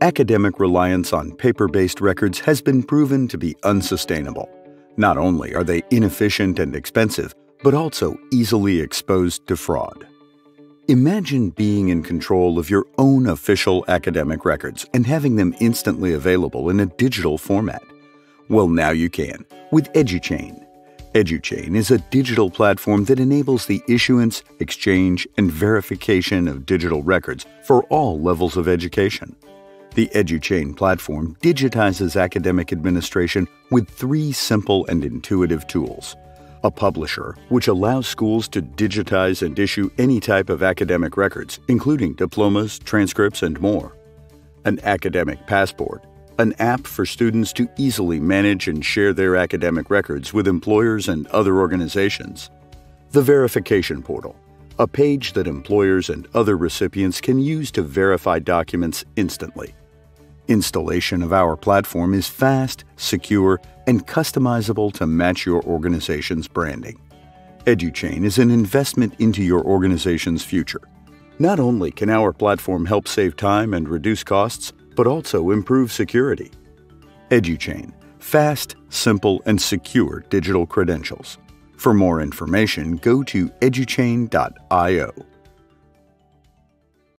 Academic reliance on paper based records has been proven to be unsustainable. Not only are they inefficient and expensive, but also easily exposed to fraud. Imagine being in control of your own official academic records and having them instantly available in a digital format. Well, now you can with EduChain. EduChain is a digital platform that enables the issuance, exchange, and verification of digital records for all levels of education. The EduChain platform digitizes academic administration with three simple and intuitive tools a publisher, which allows schools to digitize and issue any type of academic records, including diplomas, transcripts, and more. An academic passport, an app for students to easily manage and share their academic records with employers and other organizations. The Verification Portal, a page that employers and other recipients can use to verify documents instantly. Installation of our platform is fast, secure, and customizable to match your organization's branding. EduChain is an investment into your organization's future. Not only can our platform help save time and reduce costs, but also improve security. EduChain fast, simple, and secure digital credentials. For more information, go to educhain.io.